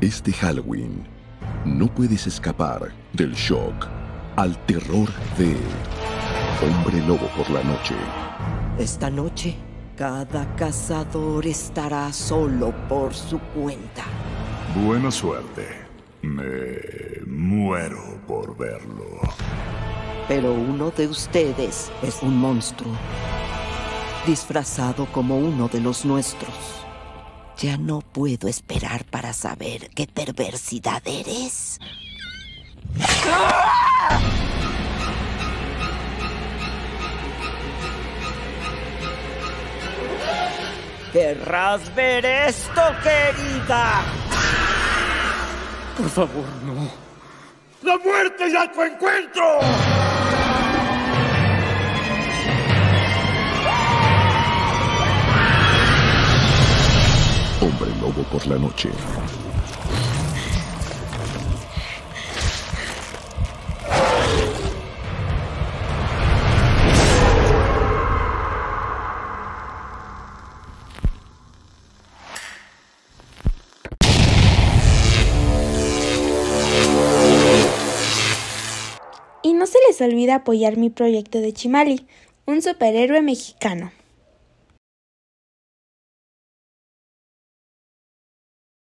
Este Halloween no puedes escapar del shock al terror de Hombre Lobo por la noche. Esta noche, cada cazador estará solo por su cuenta. Buena suerte. Me muero por verlo. Pero uno de ustedes es un monstruo, disfrazado como uno de los nuestros. Ya no puedo esperar para saber qué perversidad eres. ¿Querrás ver esto, querida? Por favor, no. ¡La muerte es a tu encuentro! Hombre Lobo por la noche. Y no se les olvide apoyar mi proyecto de Chimali, un superhéroe mexicano.